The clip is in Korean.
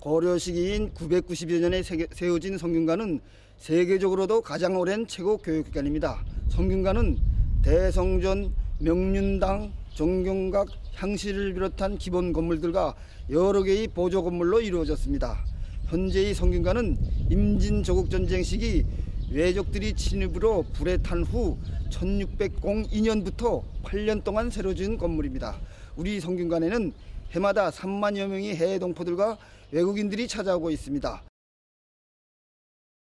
고려 시기인 990여 년에 세계- 세워진 성균관은 세계적으로도 가장 오랜 최고 교육기관입니다. 성균관은 대성전, 명륜당, 정경각, 향실을 비롯한 기본 건물들과 여러 개의 보조 건물로 이루어졌습니다. 현재의 성균관은 임진조국 전쟁 시기 외적들이 침입으로 불에 탄 후 1602년부터 8년 동안 새로 지은 건물입니다. 우리 성균관에는 해마다 3만여 명의 해외 동포들과 외국인들이 찾아오고 있습니다.